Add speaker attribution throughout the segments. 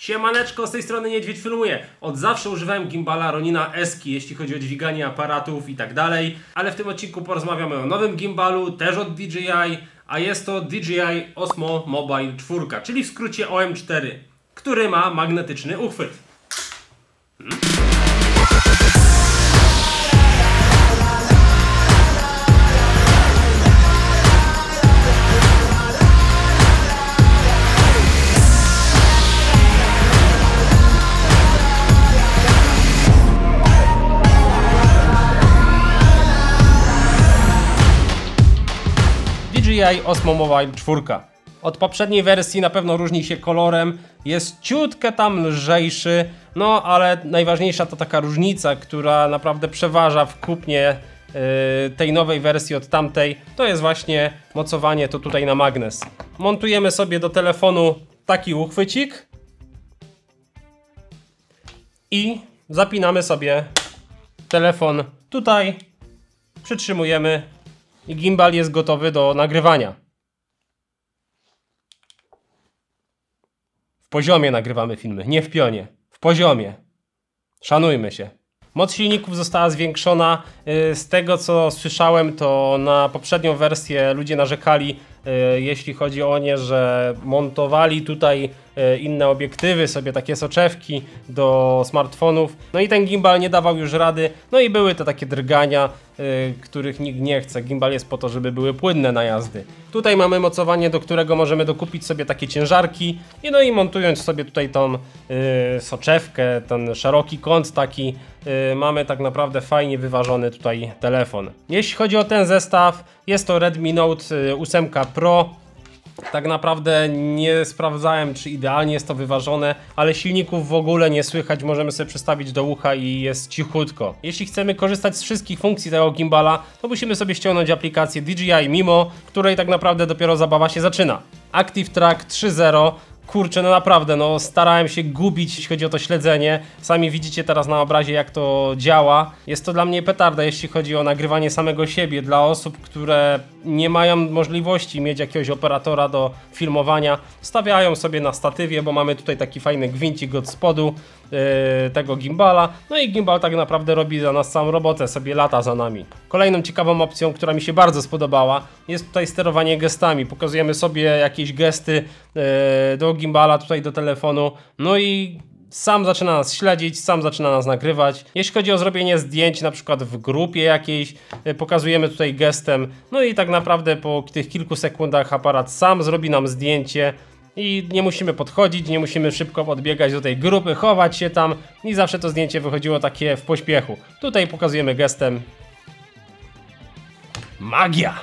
Speaker 1: Siemaneczko, z tej strony Niedźwiedź Filmuje. Od zawsze używałem gimbala Ronina Eski, jeśli chodzi o dźwiganie aparatów i tak dalej. Ale w tym odcinku porozmawiamy o nowym gimbalu, też od DJI, a jest to DJI Osmo Mobile 4, czyli w skrócie OM4, który ma magnetyczny uchwyt. Hmm? DJI Osmo Mobile 4. Od poprzedniej wersji na pewno różni się kolorem, jest ciutkę tam lżejszy, no ale najważniejsza to taka różnica, która naprawdę przeważa w kupnie yy, tej nowej wersji od tamtej, to jest właśnie mocowanie to tutaj na magnes. Montujemy sobie do telefonu taki uchwycik i zapinamy sobie telefon tutaj, przytrzymujemy i gimbal jest gotowy do nagrywania. W poziomie nagrywamy filmy, nie w pionie. W poziomie. Szanujmy się. Moc silników została zwiększona. Y, z tego co słyszałem, to na poprzednią wersję ludzie narzekali, jeśli chodzi o nie, że montowali tutaj y, inne obiektywy, sobie takie soczewki do smartfonów. No i ten gimbal nie dawał już rady. No i były te takie drgania, których nikt nie chce. Gimbal jest po to, żeby były płynne najazdy. Tutaj mamy mocowanie, do którego możemy dokupić sobie takie ciężarki. I no i montując sobie tutaj tą soczewkę, ten szeroki kąt taki, mamy tak naprawdę fajnie wyważony tutaj telefon. Jeśli chodzi o ten zestaw, jest to Redmi Note 8 y, Pro. Tak naprawdę nie sprawdzałem, czy idealnie jest to wyważone, ale silników w ogóle nie słychać, możemy sobie przestawić do ucha i jest cichutko. Jeśli chcemy korzystać z wszystkich funkcji tego gimbala, to musimy sobie ściągnąć aplikację DJI Mimo, której tak naprawdę dopiero zabawa się zaczyna. Active Track 3.0 kurczę, no naprawdę, no starałem się gubić, jeśli chodzi o to śledzenie. Sami widzicie teraz na obrazie, jak to działa. Jest to dla mnie petarda, jeśli chodzi o nagrywanie samego siebie. Dla osób, które nie mają możliwości mieć jakiegoś operatora do filmowania, stawiają sobie na statywie, bo mamy tutaj taki fajny gwincik od spodu tego gimbala. No i gimbal tak naprawdę robi za nas całą robotę, sobie lata za nami. Kolejną ciekawą opcją, która mi się bardzo spodobała, jest tutaj sterowanie gestami. Pokazujemy sobie jakieś gesty yy, do gimbala, tutaj do telefonu. No i sam zaczyna nas śledzić, sam zaczyna nas nagrywać. Jeśli chodzi o zrobienie zdjęć, na przykład w grupie jakiejś, y, pokazujemy tutaj gestem, no i tak naprawdę po tych kilku sekundach aparat sam zrobi nam zdjęcie i nie musimy podchodzić, nie musimy szybko podbiegać do tej grupy, chować się tam i zawsze to zdjęcie wychodziło takie w pośpiechu. Tutaj pokazujemy gestem. Magia!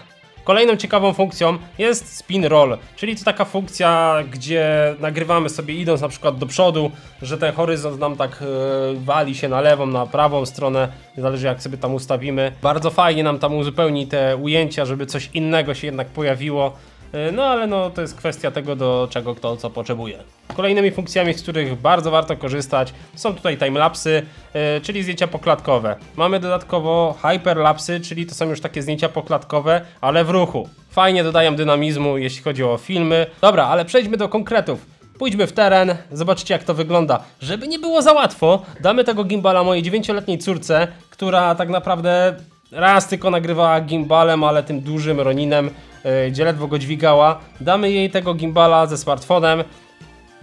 Speaker 1: Kolejną ciekawą funkcją jest spin roll, czyli to taka funkcja, gdzie nagrywamy sobie idąc na przykład do przodu, że ten horyzont nam tak yy, wali się na lewą, na prawą stronę, zależy jak sobie tam ustawimy. Bardzo fajnie nam tam uzupełni te ujęcia, żeby coś innego się jednak pojawiło. E, no ale no to jest kwestia tego, do czego kto co potrzebuje. Kolejnymi funkcjami, z których bardzo warto korzystać są tutaj timelapsy, yy, czyli zdjęcia poklatkowe. Mamy dodatkowo hyperlapsy, czyli to są już takie zdjęcia poklatkowe, ale w ruchu. Fajnie dodają dynamizmu, jeśli chodzi o filmy. Dobra, ale przejdźmy do konkretów. Pójdźmy w teren, zobaczcie jak to wygląda. Żeby nie było za łatwo, damy tego gimbala mojej 9-letniej córce, która tak naprawdę raz tylko nagrywała gimbalem, ale tym dużym Roninem E, gdzie ledwo go dźwigała. Damy jej tego gimbala ze smartfonem.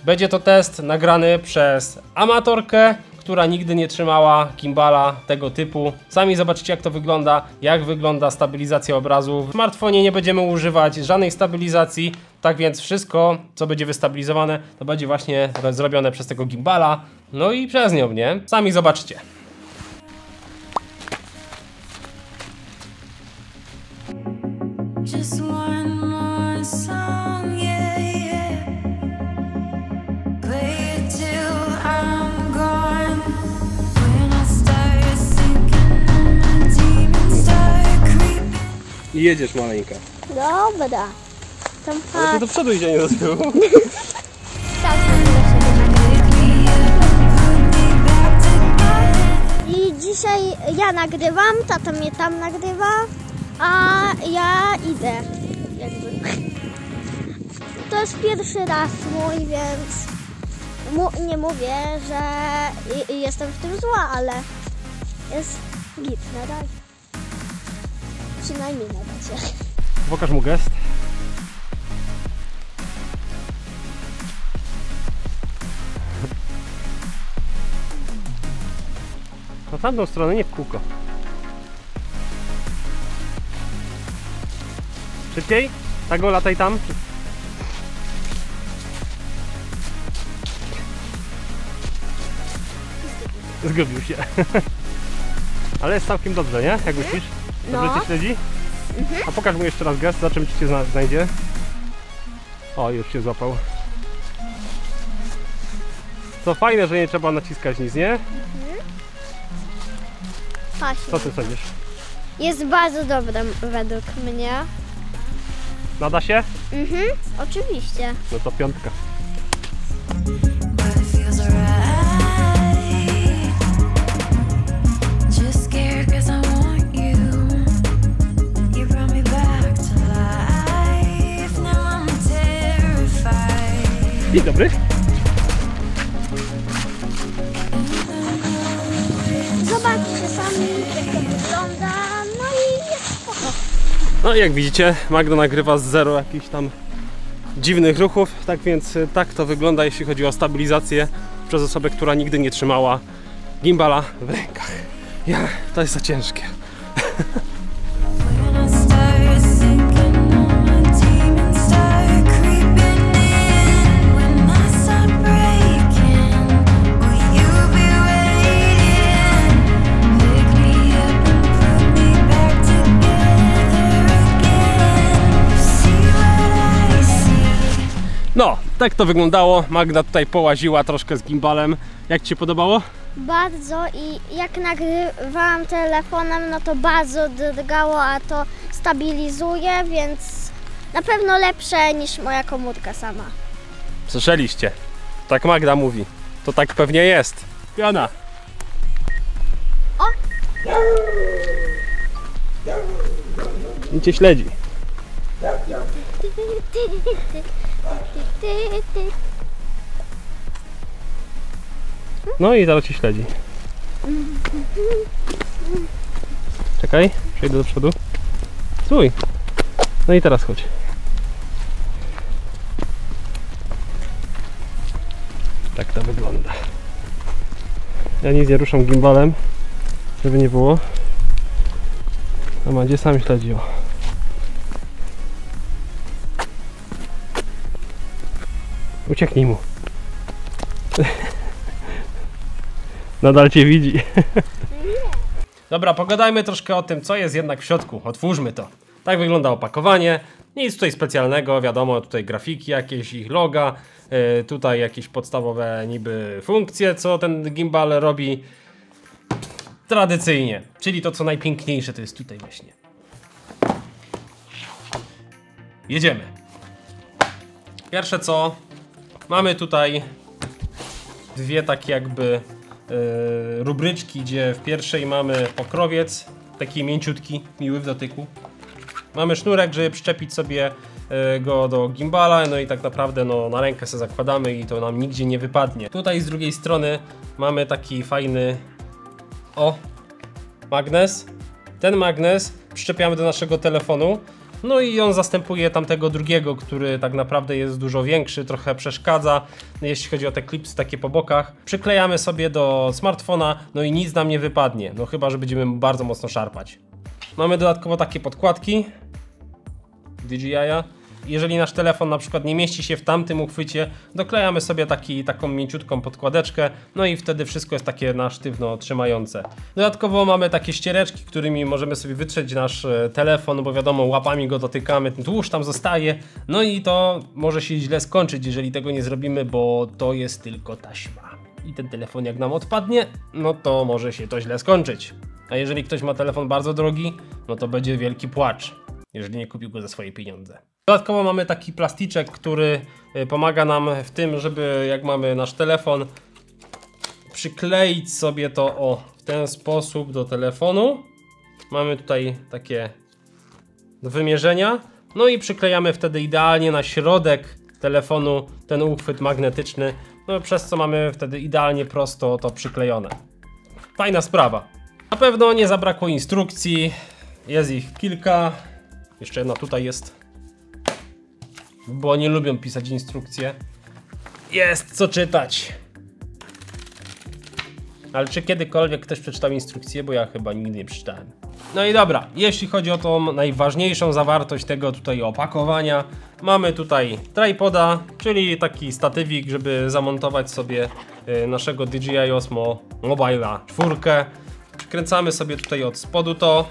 Speaker 1: Będzie to test nagrany przez amatorkę, która nigdy nie trzymała gimbala tego typu. Sami zobaczycie jak to wygląda, jak wygląda stabilizacja obrazu. W smartfonie nie będziemy używać żadnej stabilizacji, tak więc wszystko co będzie wystabilizowane to będzie właśnie zrobione przez tego gimbala, no i przez nią, nie? Sami zobaczcie. Jedziesz maleńka.
Speaker 2: Dobra.
Speaker 1: Tam Ale ty do przodu idzie, nie do tyłu.
Speaker 2: I dzisiaj ja nagrywam, tata mnie tam nagrywa, a ja idę. Jakby. To jest pierwszy raz mój, więc mu, nie mówię, że jestem w tym zła, ale jest git na razie. Przynajmniej na razie.
Speaker 1: Pokaż mu gest. Na tamtą stronę, nie w kółko. Szybciej? Tak go lataj tam. Zgubił się. Ale jest całkiem dobrze, nie? Jak myślisz? Dobrze
Speaker 2: No.
Speaker 1: cię śledzi? A pokaż mu jeszcze raz gest, za czym ci się zna- znajdzie. O, już się złapał. To fajne, że nie trzeba naciskać nic, nie?
Speaker 2: Pasie.
Speaker 1: Co ty sądzisz?
Speaker 2: Jest bardzo dobre według mnie.
Speaker 1: Nada się?
Speaker 2: Mhm, oczywiście.
Speaker 1: No to piątka. Dzień dobry.
Speaker 2: Zobaczcie sami, jak to wygląda. No i jest spoko.
Speaker 1: No i jak widzicie, Magda nagrywa z zero jakichś tam dziwnych ruchów, tak więc y, tak to wygląda, jeśli chodzi o stabilizację przez osobę, która nigdy nie trzymała gimbala w rękach. Ja, to jest za ciężkie. tak to wyglądało. Magda tutaj połaziła troszkę z gimbalem. Jak Ci się podobało?
Speaker 2: Bardzo i jak nagrywałam telefonem, no to bardzo drgało, a to stabilizuje, więc na pewno lepsze niż moja komórka sama.
Speaker 1: Słyszeliście? Tak Magda mówi. To tak pewnie jest. Jana.
Speaker 2: O!
Speaker 1: I cię śledzi. No i teraz cię śledzi. Czekaj, przejdę do przodu. Stój. No i teraz chodź. Tak to wygląda. Ja nic nie ruszam gimbalem, żeby nie było. A Mandzie sam śledzi. O. Ucieknij mu. Nadal cię widzi. Dobra, pogadajmy troszkę o tym, co jest jednak w środku. Otwórzmy to. Tak wygląda opakowanie. Nic tutaj specjalnego, wiadomo, tutaj grafiki jakieś, ich loga, yy, tutaj jakieś podstawowe niby funkcje, co ten gimbal robi tradycyjnie. Czyli to, co najpiękniejsze, to jest tutaj właśnie. Jedziemy. Pierwsze co, mamy tutaj dwie takie jakby e, rubryczki, gdzie w pierwszej mamy pokrowiec, taki mięciutki, miły w dotyku. Mamy sznurek, żeby przyczepić sobie e, go do gimbala, no i tak naprawdę no, na rękę sobie zakładamy i to nam nigdzie nie wypadnie. Tutaj z drugiej strony mamy taki fajny, o, magnes. Ten magnes przyczepiamy do naszego telefonu. No i on zastępuje tamtego drugiego, który tak naprawdę jest dużo większy, trochę przeszkadza, jeśli chodzi o te klipsy takie po bokach. Przyklejamy sobie do smartfona, no i nic nam nie wypadnie, no chyba, że będziemy bardzo mocno szarpać. Mamy dodatkowo takie podkładki DJI-a. Jeżeli nasz telefon na przykład nie mieści się w tamtym uchwycie, doklejamy sobie taki, taką mięciutką podkładeczkę, no i wtedy wszystko jest takie na sztywno trzymające. Dodatkowo mamy takie ściereczki, którymi możemy sobie wytrzeć nasz e, telefon, bo wiadomo, łapami go dotykamy, ten tłuszcz tam zostaje, no i to może się źle skończyć, jeżeli tego nie zrobimy, bo to jest tylko taśma. I ten telefon jak nam odpadnie, no to może się to źle skończyć. A jeżeli ktoś ma telefon bardzo drogi, no to będzie wielki płacz jeżeli nie kupił go za swoje pieniądze. Dodatkowo mamy taki plasticzek, który y, pomaga nam w tym, żeby jak mamy nasz telefon, przykleić sobie to o w ten sposób do telefonu. Mamy tutaj takie wymierzenia. No i przyklejamy wtedy idealnie na środek telefonu ten uchwyt magnetyczny. no przez co mamy wtedy idealnie prosto to przyklejone. Fajna sprawa. Na pewno nie zabrakło instrukcji, jest ich kilka, jeszcze jedna tutaj jest, bo nie lubią pisać instrukcje. Jest co czytać. Ale czy kiedykolwiek ktoś przeczytał instrukcję? Bo ja chyba nigdy nie przeczytałem. No i dobra, jeśli chodzi o tą najważniejszą zawartość tego tutaj opakowania, mamy tutaj tripoda, czyli taki statywik, żeby zamontować sobie y, naszego DJI Osmo Mobile'a czwórkę. Przykręcamy sobie tutaj od spodu to.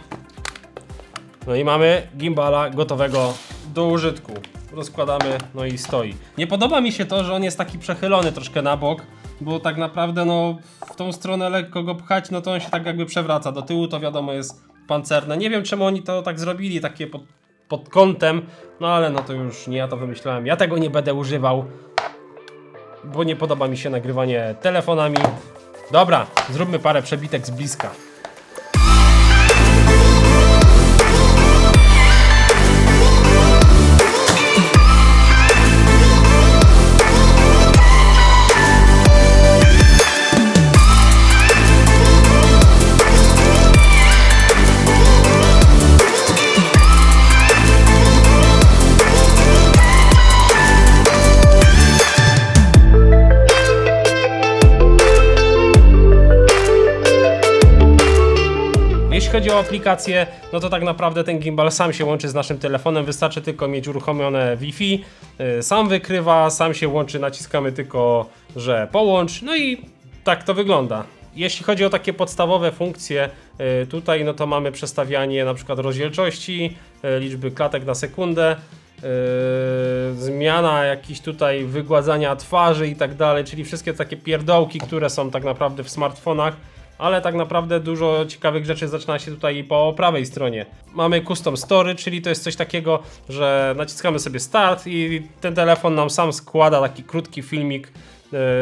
Speaker 1: No i mamy gimbala gotowego do użytku. Rozkładamy, no i stoi. Nie podoba mi się to, że on jest taki przechylony troszkę na bok, bo tak naprawdę no w tą stronę lekko go pchać, no to on się tak jakby przewraca. Do tyłu to wiadomo jest pancerne. Nie wiem czemu oni to tak zrobili, takie pod, pod kątem, no ale no to już nie ja to wymyślałem. Ja tego nie będę używał, bo nie podoba mi się nagrywanie telefonami. Dobra, zróbmy parę przebitek z bliska. O aplikację, no to tak naprawdę ten gimbal sam się łączy z naszym telefonem, wystarczy tylko mieć uruchomione Wi-Fi, y, sam wykrywa, sam się łączy, naciskamy tylko, że połącz, no i tak to wygląda. Jeśli chodzi o takie podstawowe funkcje, y, tutaj no to mamy przestawianie na przykład rozdzielczości, y, liczby klatek na sekundę, zmiana jakiś tutaj wygładzania twarzy i tak dalej, czyli wszystkie takie pierdołki, które są tak naprawdę w smartfonach, ale tak naprawdę dużo ciekawych rzeczy zaczyna się tutaj po prawej stronie. Mamy custom story, czyli to jest coś takiego, że naciskamy sobie start i ten telefon nam sam składa taki krótki filmik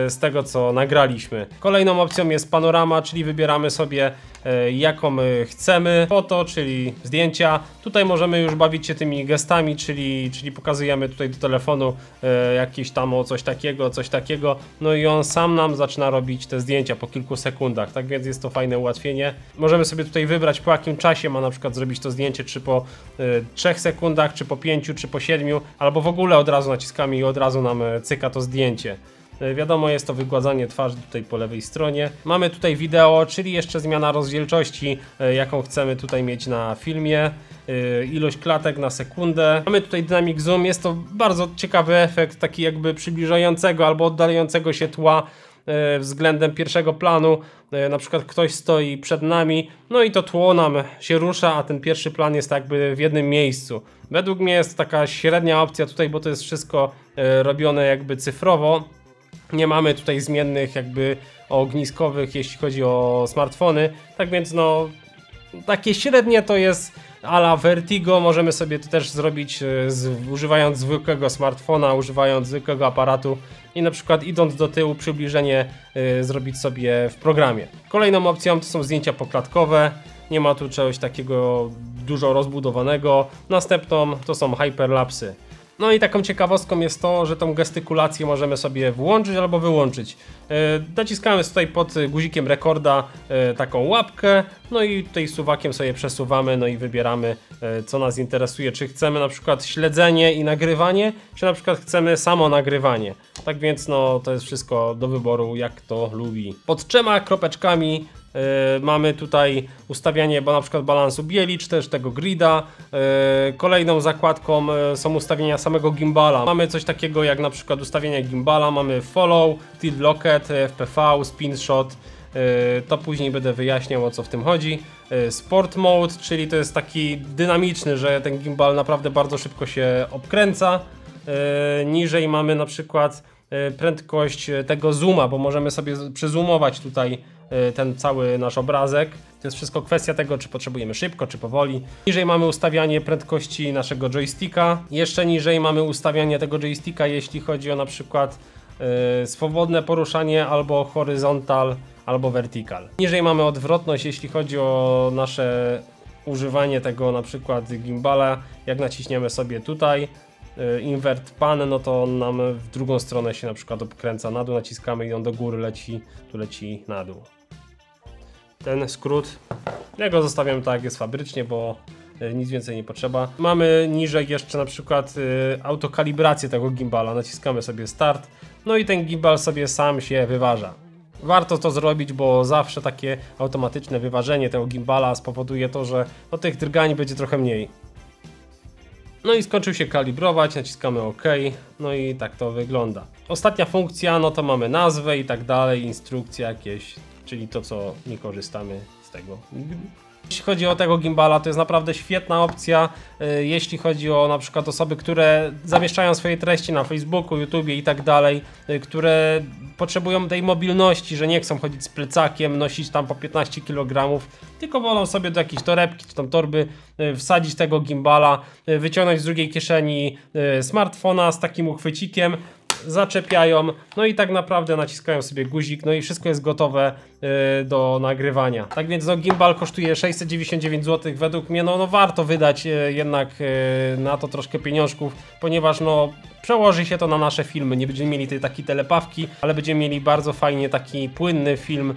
Speaker 1: z tego co nagraliśmy. Kolejną opcją jest panorama, czyli wybieramy sobie e, jaką e, chcemy foto, czyli zdjęcia. Tutaj możemy już bawić się tymi gestami, czyli, czyli pokazujemy tutaj do telefonu e, jakieś tam o coś takiego, coś takiego, no i on sam nam zaczyna robić te zdjęcia po kilku sekundach, tak więc jest to fajne ułatwienie. Możemy sobie tutaj wybrać po jakim czasie ma na przykład zrobić to zdjęcie, czy po e, 3 sekundach, czy po 5, czy po 7, albo w ogóle od razu naciskamy i od razu nam e, cyka to zdjęcie. E, Wiadomo, jest to wygładzanie twarzy tutaj po lewej stronie. Mamy tutaj wideo, czyli jeszcze zmiana rozdzielczości, e, jaką chcemy tutaj mieć na filmie. E, Ilość klatek na sekundę. Mamy tutaj Dynamic Zoom, jest to bardzo ciekawy efekt, taki jakby przybliżającego albo oddalającego się tła względem pierwszego planu. Na przykład ktoś stoi przed nami, no i to tło nam się rusza, a ten pierwszy plan jest jakby w jednym miejscu. Według mnie jest taka średnia opcja tutaj, bo to jest wszystko robione jakby cyfrowo. Nie mamy tutaj zmiennych jakby ogniskowych, jeśli chodzi o smartfony. Tak więc no takie średnie to jest ala Vertigo. Możemy sobie to też zrobić e, z, używając zwykłego smartfona, używając zwykłego aparatu i na przykład idąc do tyłu przybliżenie e, zrobić sobie w programie. Kolejną opcją to są zdjęcia poklatkowe. Nie ma tu czegoś takiego dużo rozbudowanego. Następną to są hyperlapsy. No i taką ciekawostką jest to, że tą gestykulację możemy sobie włączyć albo wyłączyć. E, Naciskamy tutaj pod guzikiem rekorda e, taką łapkę, no i tutaj suwakiem sobie przesuwamy, no i wybieramy e, co nas interesuje, czy chcemy na przykład śledzenie i nagrywanie, czy na przykład chcemy samo nagrywanie. Tak więc no to jest wszystko do wyboru jak kto lubi. Pod trzema kropeczkami mamy tutaj ustawianie na przykład balansu bieli, czy też tego grida. Yy, kolejną zakładką yy, są ustawienia samego gimbala. Mamy coś takiego jak na przykład ustawienie gimbala, mamy follow, tilt locket, FPV, spin shot. To później będę wyjaśniał o co w tym chodzi. Sport mode, czyli to jest taki dynamiczny, że ten gimbal naprawdę bardzo szybko się obkręca. Niżej mamy na przykład prędkość tego zooma, bo możemy sobie przyzoomować tutaj ten cały nasz obrazek. To jest wszystko kwestia tego, czy potrzebujemy szybko, czy powoli. Niżej mamy ustawianie prędkości naszego joysticka. Jeszcze niżej mamy ustawianie tego joysticka, jeśli chodzi o na przykład yy, swobodne poruszanie albo horyzontal, albo vertical. Niżej mamy odwrotność, jeśli chodzi o nasze używanie tego na przykład gimbala. Jak naciśniemy sobie tutaj, y, invert pan, no to on nam w drugą stronę się na przykład obkręca na dół, naciskamy i on do góry leci, tu leci na dół. Ten skrót, ja go zostawiam tak jest fabrycznie, bo y, nic więcej nie potrzeba. Mamy niżej jeszcze na przykład y, autokalibrację tego gimbala, naciskamy sobie start, no i ten gimbal sobie sam się wyważa. Warto to zrobić, bo zawsze takie automatyczne wyważenie tego gimbala spowoduje to, że no, tych drgań będzie trochę mniej. No i skończył się kalibrować, naciskamy OK, no i tak to wygląda. Ostatnia funkcja, no to mamy nazwę i tak dalej, instrukcje jakieś, czyli to co nie korzystamy z tego. Jeśli chodzi o tego gimbala, to jest naprawdę świetna opcja, y, jeśli chodzi o na przykład osoby, które zamieszczają swoje treści na Facebooku, YouTubie i tak dalej, y, które potrzebują tej mobilności, że nie chcą chodzić z plecakiem, nosić tam po 15 kg, tylko wolą sobie do jakiejś torebki czy tam torby y, wsadzić tego gimbala, wyciągnąć z drugiej kieszeni smartfona z takim uchwycikiem, zaczepiają, no i tak naprawdę naciskają sobie guzik, no i wszystko jest gotowe y, do nagrywania. Tak więc no, gimbal kosztuje 699 zł, według mnie no, no warto wydać y, jednak y, na to troszkę pieniążków, ponieważ no przełoży się to na nasze filmy, nie będziemy mieli tej takiej telepawki, ale będziemy mieli bardzo fajnie taki płynny film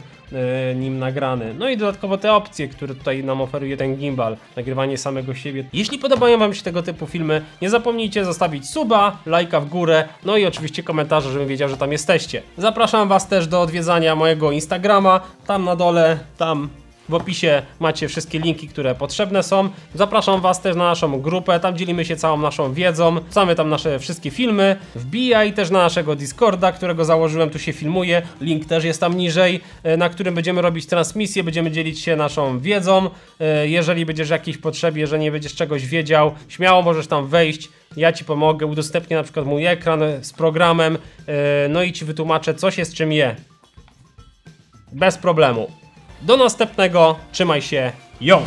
Speaker 1: y, nim nagrany. No i dodatkowo te opcje, które tutaj nam oferuje ten gimbal, nagrywanie samego siebie. Jeśli podobają Wam się tego typu filmy, nie zapomnijcie zostawić suba, lajka w górę, no i oczywiście komentarza, żebym wiedział, że tam jesteście. Zapraszam Was też do odwiedzania mojego Instagrama, tam na dole, tam w opisie macie wszystkie linki, które potrzebne są. Zapraszam Was też na naszą grupę, tam dzielimy się całą naszą wiedzą, wrzucamy tam nasze wszystkie filmy. Wbijaj też na naszego Discorda, którego założyłem, tu się filmuje. Link też jest tam niżej, e, na którym będziemy robić transmisję, będziemy dzielić się naszą wiedzą. E, Jeżeli będziesz w jakiejś potrzebie, jeżeli nie będziesz czegoś wiedział, śmiało możesz tam wejść. Ja Ci pomogę, udostępnię na przykład mój ekran z programem, e, no i Ci wytłumaczę, co się z czym je. Bez problemu. Do następnego, trzymaj się, yo!